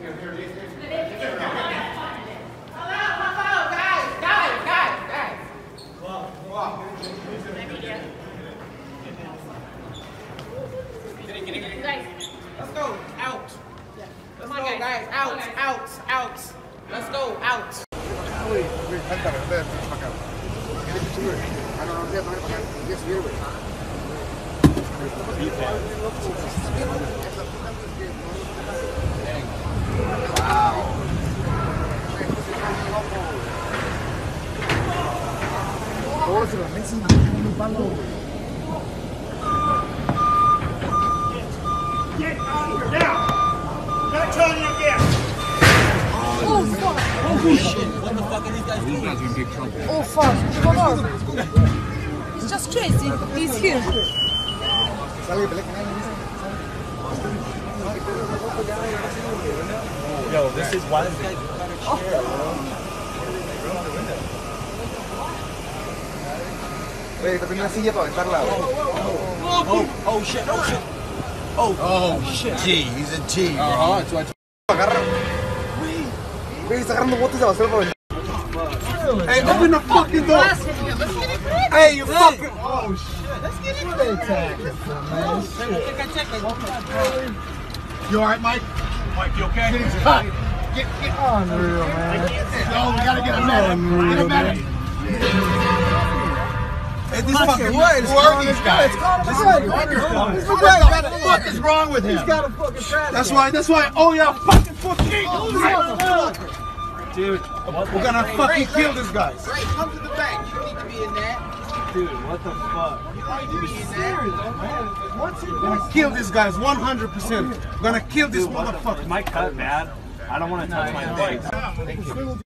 Here, here, here. Let's go out. Let's go, guys. Out, out, out. Let's go out. En un palo, güey. Get out of here now! Not telling you again. Oh fuck, come on. It's just crazy. He's here. Yo, this is why this guy. Güey, te tenía una silla para aventarla, güey. Oh oh, oh, oh shit, oh shit. Oh, oh, oh shit. G, he's a G. Ajá, tú agarra. Güey, está agarrando botes de basura para aventar. Hey, open the fucking door! Hey, you fucking. Oh shit. Let's get into it. man. Shit. You alright, Mike? Mike, you okay? Get, get unreal, man. Oh, we gotta get a medic. Get a medic. Hey, this fucking what? Who are these guys? This is What the fuck is wrong with him? He's got a fucking That's why. That's why. Oh yeah, fucking fucking. Dude, we're gonna fucking kill this guy. Ray, come to the back. You don't need to be in there. We're gonna kill these guys 100%. We're gonna kill this motherfucker. My cut bad. I don't want to touch my legs.